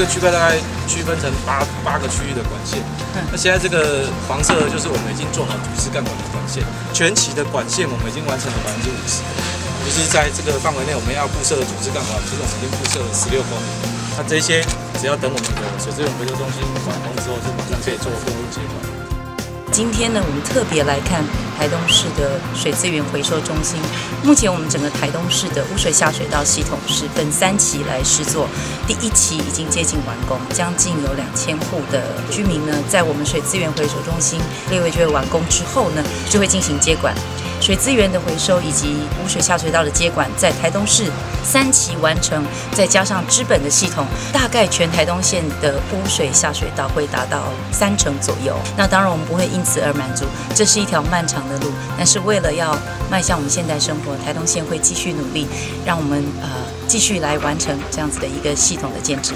这个区块大概区分成八八个区域的管线。那现在这个黄色就是我们已经做好主次干管的管线，全期的管线我们已经完成了百分之五十。就是在这个范围内，我们要布设的主次干管，其实我们已经布设了十六公里。那这些只要等我们的水资源回收中心完工之后，就马上可以做货物接管。今天呢，我们特别来看台东市的水资源回收中心。目前我们整个台东市的污水下水道系统是分三期来施作，第一期已经接近完工，将近有两千户的居民呢，在我们水资源回收中心列为就会完工之后呢，就会进行接管。水资源的回收以及污水下水道的接管，在台东市三期完成，再加上资本的系统，大概全台东县的污水下水道会达到三成左右。那当然我们不会因此而满足，这是一条漫长的路，但是为了要迈向我们现代生活，台东县会继续努力，让我们呃继续来完成这样子的一个系统的建制。